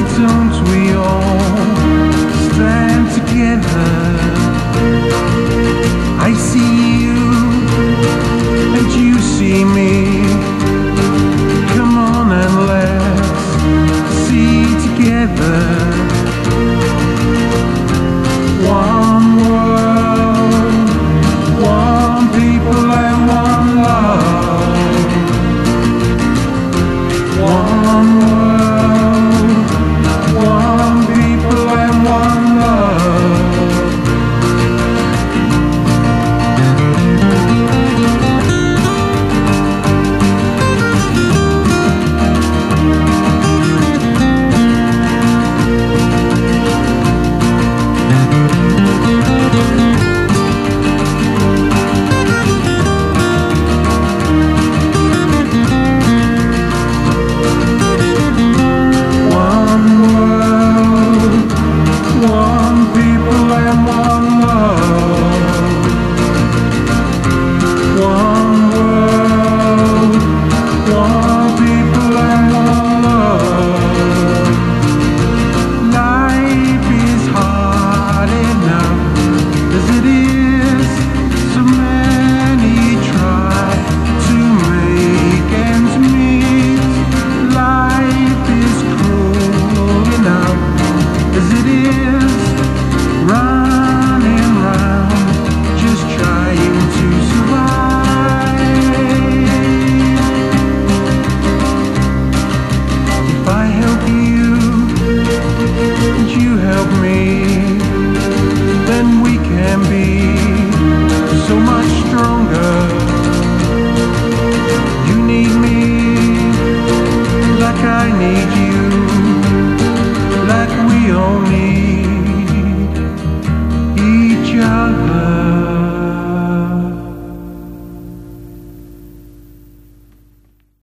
don't we all stand together? need you like we all need